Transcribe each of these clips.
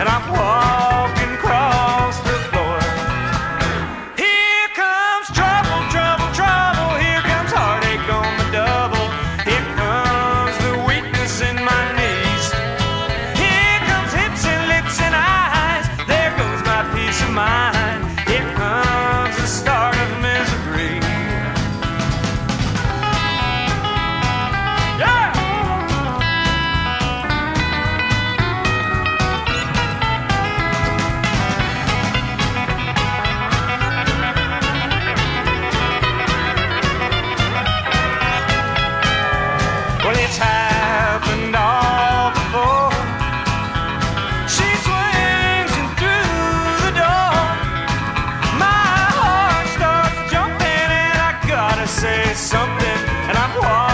and I'm walking. say something, and I'm walking.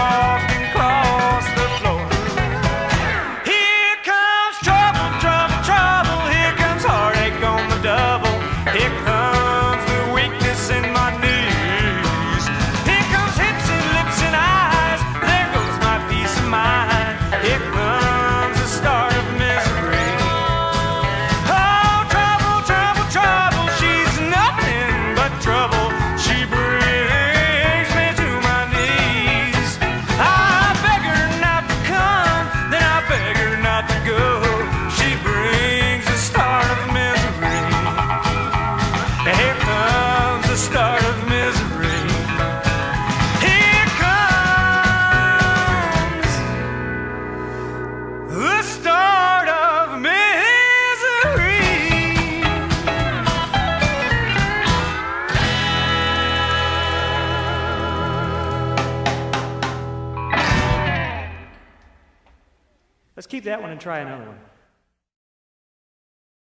Let's keep that one and try another one.